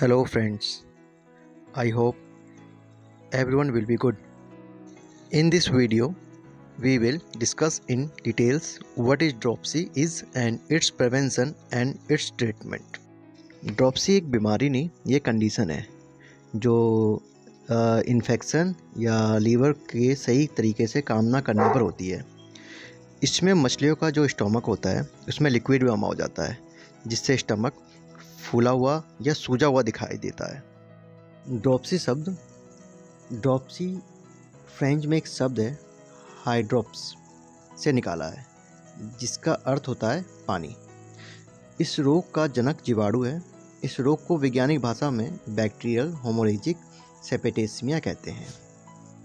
Hello friends I hope everyone will be good in this video we will discuss in details what is dropsy is and its prevention and its treatment dropsy एक बीमारी नहीं ये condition है जो infection uh, या liver के सही तरीके से काम ना करने पर होती है। इसमें मछलियों का जो स्टोमक होता है उसमें लिक्विड भी हो जाता है जिससे स्टमक फूला हुआ या सूजा हुआ दिखाई देता है। ड्रॉपसी शब्द, ड्रॉपसी फ्रेंच में एक शब्द है, हाइड्रोप्स, से निकाला है, जिसका अर्थ होता है पानी। इस रोग का जनक जीवाणु है। इस रोग को वैज्ञानिक भाषा में बैक्टीरियल होमोरेजिक सेपेटेसमिया कहते हैं।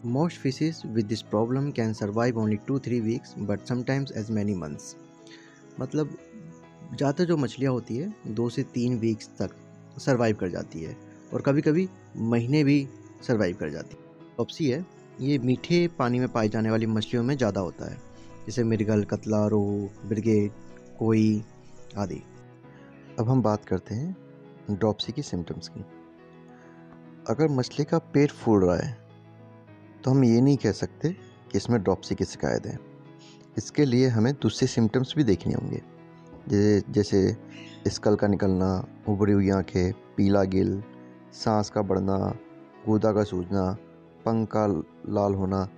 Most fishes with this problem can survive only two three weeks but sometimes as many months मतलब ज़्यादातर जो मछलियाँ होती है, दो से तीन वीक्स तक सर्वाइव कर जाती है और कभी कभी महीने भी सर्वाइव कर जाती है। टॉपसी है, ये मीठे पानी में पाई जाने वाली मछलियों में ज़्यादा होता है, जैसे मिर्गल कतला, रोहू, ब्रिगेड, कोई आदि। अब हम बात करते हैं ड्रॉपसी की सिम्टम्स की। अगर मछली का पेट फूल रहा है तो हम ये नहीं कह सकते कि इसमें ड्रॉपसी की शिकायत है। इसके लिए हमें दूसरे सिम्टम्स भी देखने होंगे। जैसे स्कल का निकलना उभरी हुई आँखें, पीला गिल, सांस का बढ़ना, गूदा का सूजना, पंख का लाल होना,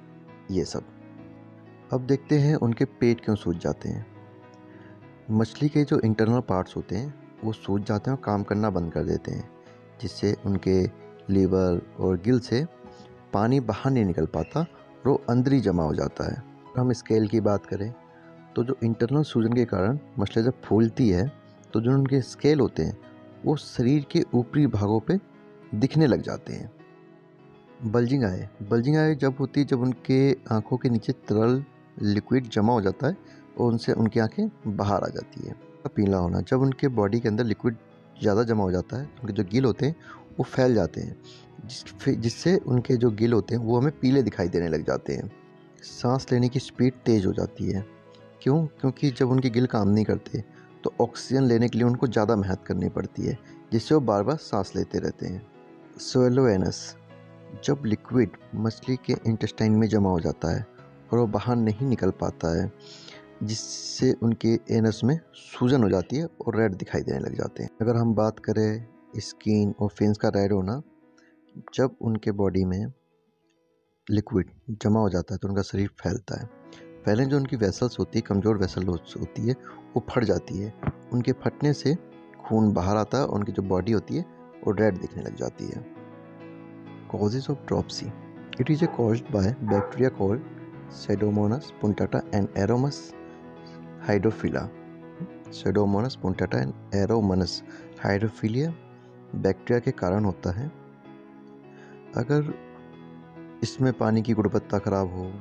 ये सब। अब देखते हैं उनके पेट क्यों सूज जाते हैं। मछली के जो इंटरनल पार्ट्स होते हैं, वो सूज जाते हैं और काम करना बंद कर देते हैं, जिससे उनके लीवर और गिल से पानी बाहर नहीं निकल पाता और वो अंदर ही जमा हो जाता है। हम स्केल की बात करें तो जो इंटरनल सूजन के कारण मछली जब फूलती है तो जो उनके स्केल होते हैं, वो शरीर के ऊपरी भागों पे दिखने लग जाते हैं। बल्जिंग आए बल्जिंग आए जब होती है, जब उनके आँखों के नीचे तरल लिक्विड जमा हो जाता है और उनसे उनकी आँखें बाहर आ जाती है। पीला होना, जब उनके बॉडी के अंदर लिक्विड ज़्यादा जमा हो जाता है, उनके जो गिल होते हैं, वो फैल जाते हैं। जिस जिससे उनके जो गिल होते हैं, वो हमें पीले दिखाई देने लग जाते हैं। सांस लेने की स्पीड तेज़ हो जाती है। क्यों? क्योंकि जब उनके गिल काम नहीं करते तो ऑक्सीजन लेने के लिए उनको ज़्यादा मेहनत करनी पड़ती है, जिससे वो बार बार सांस लेते रहते हैं। सोएलोएनस जब लिक्विड मछली के इंटेस्टाइन में जमा हो जाता है और वो बाहर नहीं निकल पाता है, जिससे उनके एनस में सूजन हो जाती है और रेड दिखाई देने लग जाते हैं। अगर हम बात करें स्किन और फेंस का रेड होना, जब उनके बॉडी में लिक्विड जमा हो जाता है तो उनका शरीर फैलता है। पहले जो उनकी वेसल्स होती है, कमज़ोर वेसल होती है, वो फट जाती है। उनके फटने से खून बाहर आता है, उनकी जो बॉडी होती है, वो रेड दिखने लग जाती है। Causes of dropsy it is a caused by bacteria called Pseudomonas punctata and Aeromonas hydrophila Pseudomonas punctata and Aeromonas hydrophila bacteria के कारण होता है। अगर इसमें पानी की गुणवत्ता खराब हो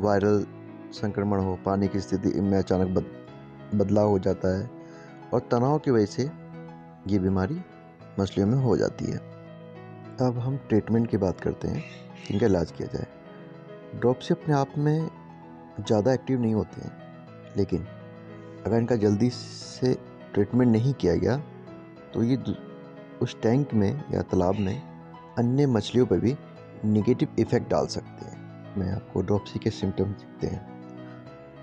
वायरल संक्रमण हो पानी की स्थिति में अचानक बद, बदलाव हो जाता है और तनाव की वजह से ये बीमारी मछलियों में हो जाती है। अब हम ट्रीटमेंट की बात करते हैं इनका इलाज किया जाए। ड्रॉप्स अपने आप में ज़्यादा एक्टिव नहीं होते हैं लेकिन अगर इनका जल्दी से ट्रीटमेंट नहीं किया गया तो ये उस टैंक में या तालाब में अन्य मछलियों पर भी निगेटिव इफ़ेक्ट डाल सकते हैं। मैं आपको ड्रॉपसी के सिम्टम्स दिखते हैं।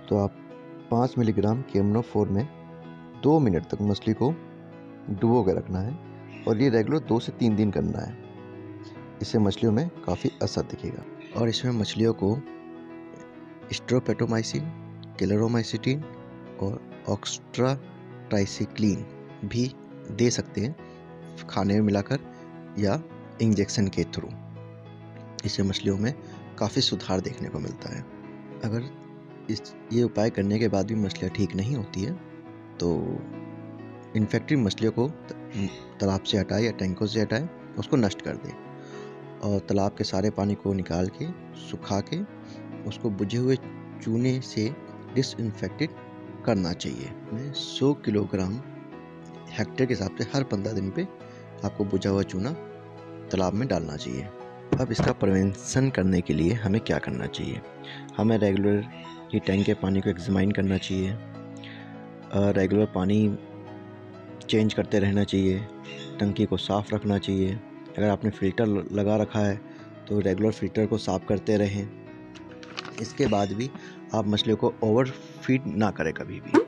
तो आप पाँच मिलीग्राम केमनोफोर में दो मिनट तक मछली को डुबो के रखना है और ये रेगुलर दो से तीन दिन करना है। इससे मछलियों में काफ़ी असर दिखेगा। और इसमें मछलियों को स्ट्रोपेटोमाइसिन, क्लेरोमाइसिटीन और ऑक्स्ट्रा ट्राइसिक्लिन भी दे सकते हैं खाने में मिलाकर या इंजेक्शन के थ्रू। इससे मछलियों में काफ़ी सुधार देखने को मिलता है। अगर इस, ये उपाय करने के बाद भी मछलियाँ ठीक नहीं होती है तो इन्फेक्टेड मछलियों को तालाब से हटाए या टैंकों से हटाए, उसको नष्ट कर दें और तालाब के सारे पानी को निकाल के, सुखा के, उसको बुझे हुए चूने से डिसइनफेक्टेड करना चाहिए। 100 किलोग्राम हेक्टेयर के हिसाब से हर पंद्रह दिन पे आपको बुझा हुआ चूना तालाब में डालना चाहिए। अब इसका प्रिवेंशन करने के लिए हमें क्या करना चाहिए? हमें रेगुलर ये टैंक के पानी को एग्जामाइन करना चाहिए रेगुलर पानी चेंज करते रहना चाहिए, टंकी को साफ़ रखना चाहिए। अगर आपने फ़िल्टर लगा रखा है तो रेगुलर फ़िल्टर को साफ़ करते रहें। इसके बाद भी आप मछली को ओवर फ़ीड ना करें कभी भी।